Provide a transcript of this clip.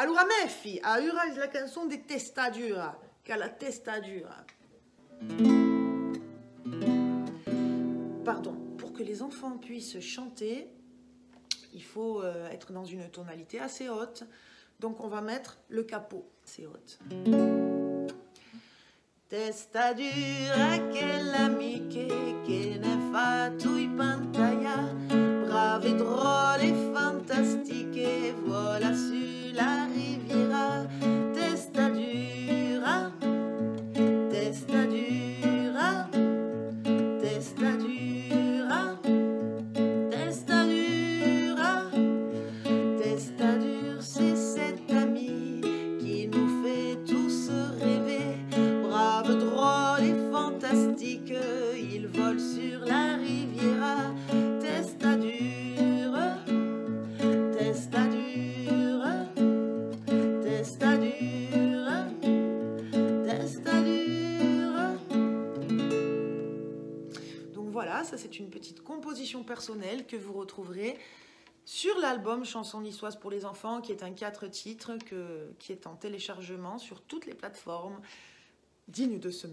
Allora Meffi, a ora la canzone di Testadura, che la Testadura. Pardon, pour que les enfants puissent chanter, il faut euh, être dans une tonalité assez haute. Donc on va mettre le capot assez haute. Testa dura l'amiche vole sur la riviera. Testa dura, testa dura, testa dura, testa dura. Donc voilà, ça c'est une petite composition personnelle que vous retrouverez sur l'album Chansons niçoises pour les enfants, qui est un 4 titres qui est en téléchargement sur toutes les plateformes dignes de ce